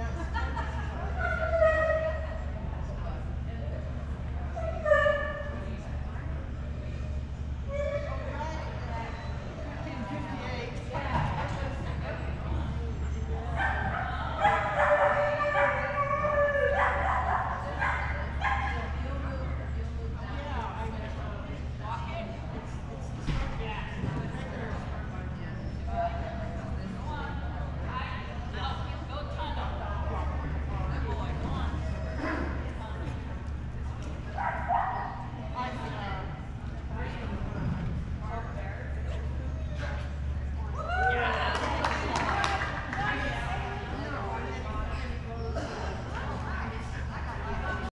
dance.